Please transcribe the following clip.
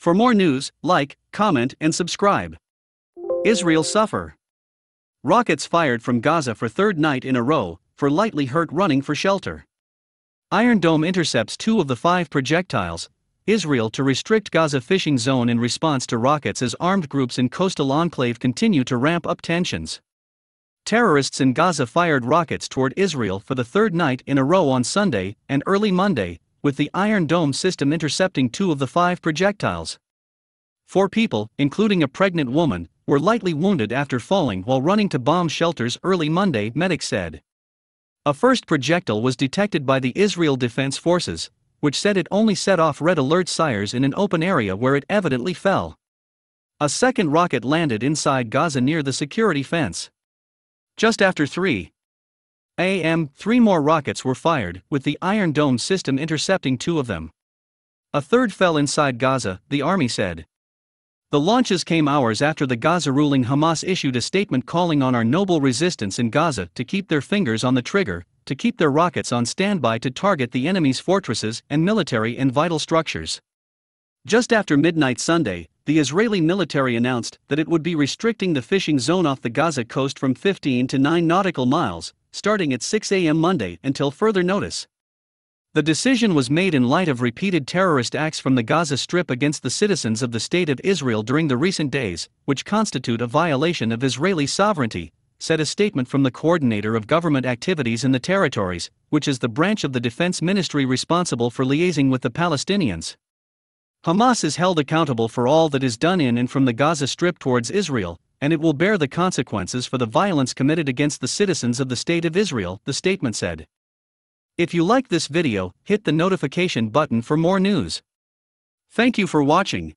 For more news, like, comment, and subscribe. Israel suffer. Rockets fired from Gaza for third night in a row, for lightly hurt running for shelter. Iron Dome intercepts two of the five projectiles, Israel to restrict Gaza fishing zone in response to rockets as armed groups in coastal enclave continue to ramp up tensions. Terrorists in Gaza fired rockets toward Israel for the third night in a row on Sunday and early Monday, with the Iron Dome system intercepting two of the five projectiles. Four people, including a pregnant woman, were lightly wounded after falling while running to bomb shelters early Monday, medics said. A first projectile was detected by the Israel Defense Forces, which said it only set off red alert sires in an open area where it evidently fell. A second rocket landed inside Gaza near the security fence. Just after 3 AM, three more rockets were fired, with the Iron Dome system intercepting two of them. A third fell inside Gaza, the army said. The launches came hours after the Gaza ruling Hamas issued a statement calling on our noble resistance in Gaza to keep their fingers on the trigger, to keep their rockets on standby to target the enemy's fortresses and military and vital structures. Just after midnight Sunday, the Israeli military announced that it would be restricting the fishing zone off the Gaza coast from 15 to 9 nautical miles, starting at 6 a.m. Monday until further notice. The decision was made in light of repeated terrorist acts from the Gaza Strip against the citizens of the State of Israel during the recent days, which constitute a violation of Israeli sovereignty, said a statement from the coordinator of government activities in the territories, which is the branch of the defense ministry responsible for liaising with the Palestinians. Hamas is held accountable for all that is done in and from the Gaza Strip towards Israel, and it will bear the consequences for the violence committed against the citizens of the State of Israel, the statement said. If you like this video, hit the notification button for more news. Thank you for watching.